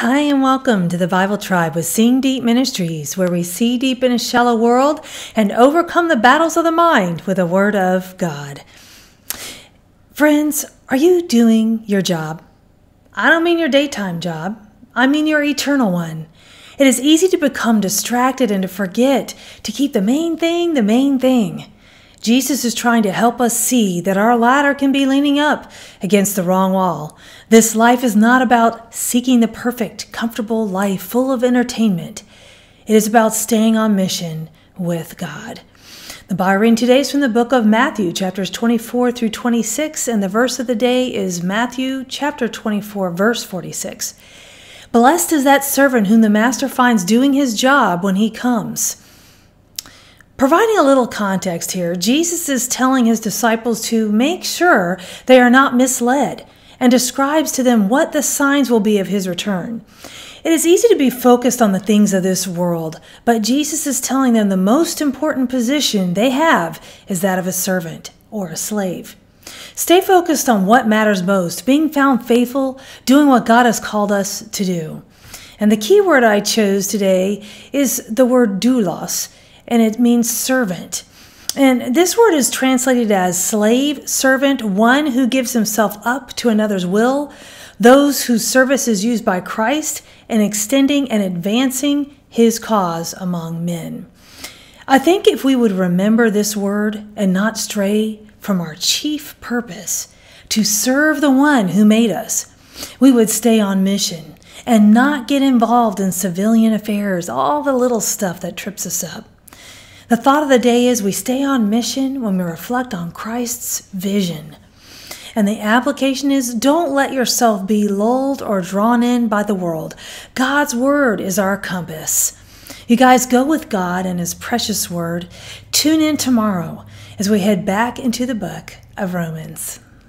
Hi, and welcome to the Bible Tribe with Seeing Deep Ministries, where we see deep in a shallow world and overcome the battles of the mind with the Word of God. Friends, are you doing your job? I don't mean your daytime job, I mean your eternal one. It is easy to become distracted and to forget to keep the main thing the main thing. Jesus is trying to help us see that our ladder can be leaning up against the wrong wall. This life is not about seeking the perfect, comfortable life full of entertainment. It is about staying on mission with God. The Bible reading today is from the book of Matthew, chapters 24 through 26, and the verse of the day is Matthew chapter 24, verse 46. Blessed is that servant whom the master finds doing his job when he comes. Providing a little context here, Jesus is telling his disciples to make sure they are not misled and describes to them what the signs will be of his return. It is easy to be focused on the things of this world, but Jesus is telling them the most important position they have is that of a servant or a slave. Stay focused on what matters most, being found faithful, doing what God has called us to do. And the key word I chose today is the word doulos and it means servant. And this word is translated as slave, servant, one who gives himself up to another's will, those whose service is used by Christ in extending and advancing his cause among men. I think if we would remember this word and not stray from our chief purpose to serve the one who made us, we would stay on mission and not get involved in civilian affairs, all the little stuff that trips us up. The thought of the day is we stay on mission when we reflect on Christ's vision. And the application is don't let yourself be lulled or drawn in by the world. God's word is our compass. You guys go with God and His precious word. Tune in tomorrow as we head back into the book of Romans.